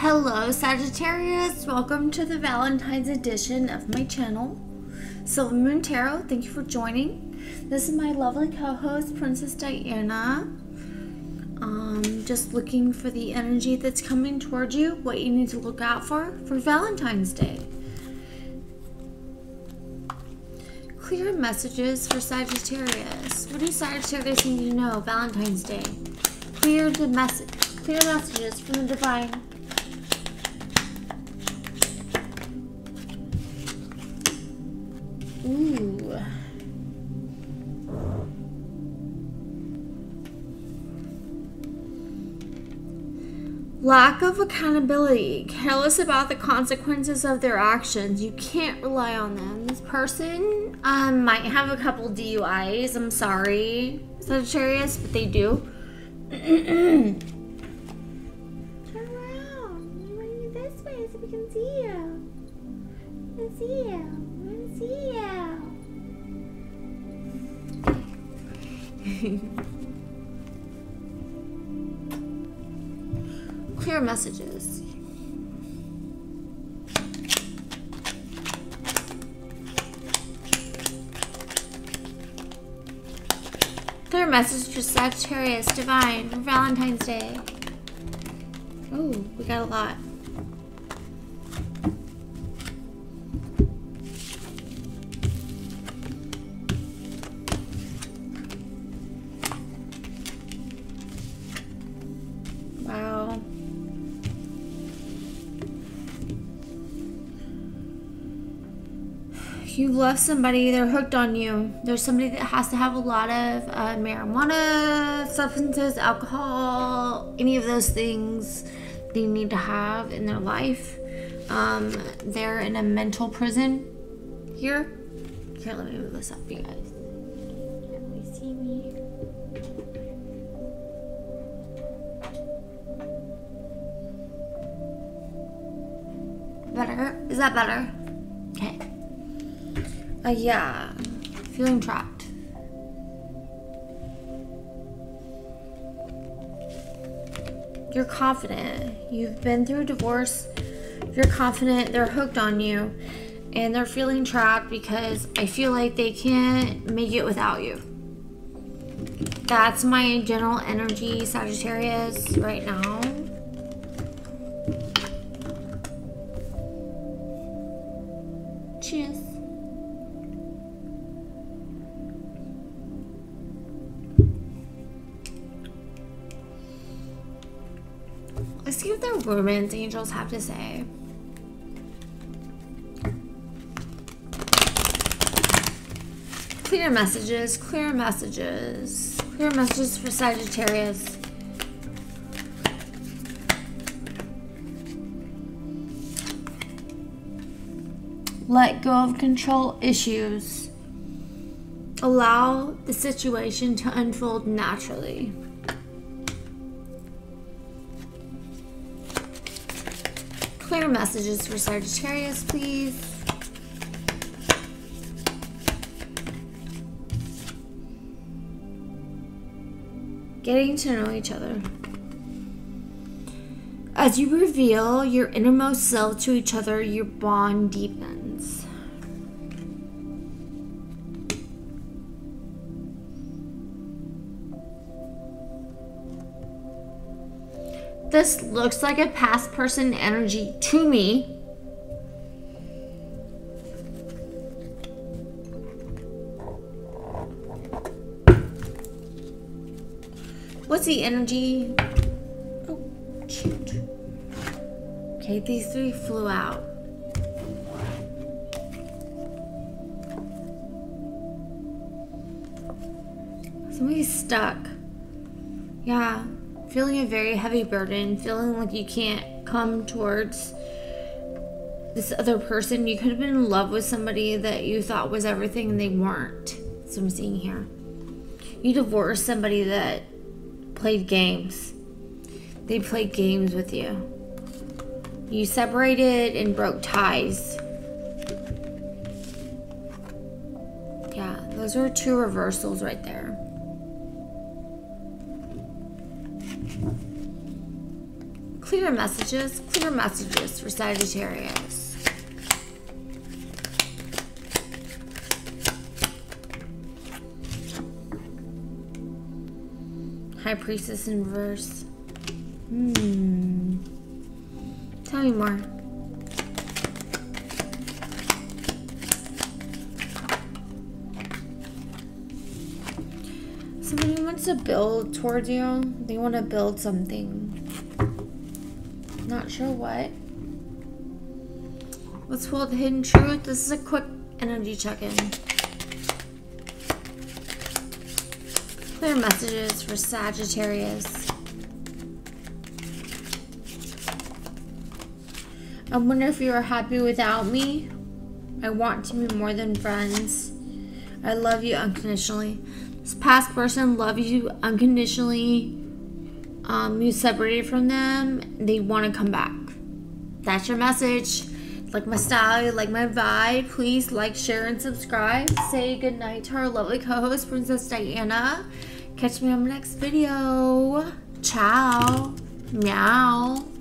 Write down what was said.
Hello, Sagittarius. Welcome to the Valentine's edition of my channel, Silver Moon Tarot. Thank you for joining. This is my lovely co-host, Princess Diana. Um, just looking for the energy that's coming towards you, what you need to look out for for Valentine's Day. Clear messages for Sagittarius. What do Sagittarius need to know Valentine's Day? Clear the message. Clear messages from the divine. Ooh. Lack of accountability, careless about the consequences of their actions. You can't rely on them. This person um, might have a couple DUIs. I'm sorry, Sagittarius, but they do. Turn around. Want to this way so we can see you. Clear messages. Clear message for Sagittarius Divine Valentine's Day. Oh, we got a lot. You love somebody, they're hooked on you. There's somebody that has to have a lot of uh, marijuana, substances, alcohol, any of those things they need to have in their life. Um, they're in a mental prison here. Here, let me move this up you guys. See me. Better? Is that better? Okay. Uh, yeah. Feeling trapped. You're confident. You've been through a divorce. You're confident. They're hooked on you. And they're feeling trapped because I feel like they can't make it without you. That's my general energy, Sagittarius, right now. Cheers. See what the romance angels have to say. Clear messages, clear messages, clear messages for Sagittarius. Let go of control issues. Allow the situation to unfold naturally. Clear messages for Sagittarius, please. Getting to know each other. As you reveal your innermost self to each other, your bond deepens. This looks like a past person energy to me. What's the energy? Oh, shoot. Okay, these three flew out. Somebody's stuck. Yeah, feeling a very heavy burden, feeling like you can't come towards this other person. You could have been in love with somebody that you thought was everything and they weren't. That's what I'm seeing here. You divorced somebody that played games. They played games with you. You separated and broke ties. Yeah, those are two reversals right there. Clear messages, clear messages for Sagittarius. High Priestess in reverse. Hmm. Tell me more. Somebody wants to build towards you. They want to build something. Not sure what. Let's pull the hidden truth. This is a quick energy check-in. Clear messages for Sagittarius. I wonder if you are happy without me. I want to be more than friends. I love you unconditionally. This past person loves you unconditionally. Um, you separated from them. They want to come back. That's your message. Like my style, like my vibe. Please like, share, and subscribe. Say goodnight to our lovely co-host, Princess Diana. Catch me on the next video. Ciao. Meow.